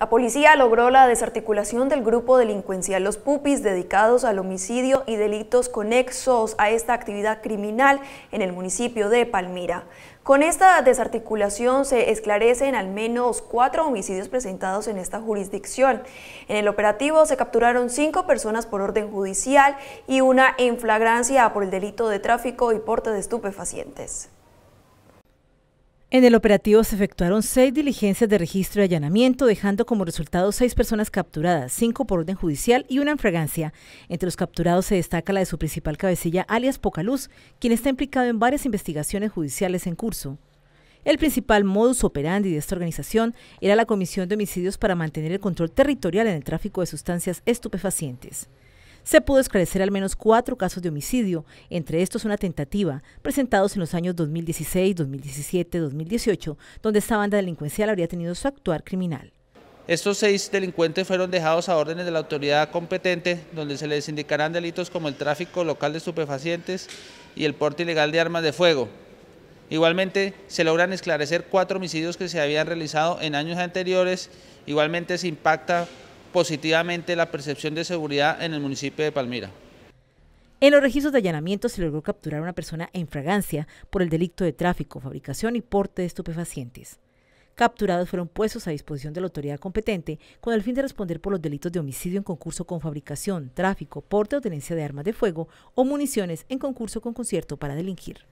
La policía logró la desarticulación del grupo delincuencial Los Pupis dedicados al homicidio y delitos conexos a esta actividad criminal en el municipio de Palmira. Con esta desarticulación se esclarecen al menos cuatro homicidios presentados en esta jurisdicción. En el operativo se capturaron cinco personas por orden judicial y una en flagrancia por el delito de tráfico y porte de estupefacientes. En el operativo se efectuaron seis diligencias de registro y allanamiento, dejando como resultado seis personas capturadas, cinco por orden judicial y una en fragancia. Entre los capturados se destaca la de su principal cabecilla, alias Pocaluz, quien está implicado en varias investigaciones judiciales en curso. El principal modus operandi de esta organización era la comisión de homicidios para mantener el control territorial en el tráfico de sustancias estupefacientes se pudo esclarecer al menos cuatro casos de homicidio, entre estos una tentativa, presentados en los años 2016, 2017, 2018, donde esta banda delincuencial habría tenido su actuar criminal. Estos seis delincuentes fueron dejados a órdenes de la autoridad competente, donde se les indicarán delitos como el tráfico local de estupefacientes y el porte ilegal de armas de fuego. Igualmente, se logran esclarecer cuatro homicidios que se habían realizado en años anteriores. Igualmente, se impacta positivamente la percepción de seguridad en el municipio de Palmira. En los registros de allanamiento se logró capturar a una persona en fragancia por el delito de tráfico, fabricación y porte de estupefacientes. Capturados fueron puestos a disposición de la autoridad competente con el fin de responder por los delitos de homicidio en concurso con fabricación, tráfico, porte o tenencia de armas de fuego o municiones en concurso con concierto para delinquir.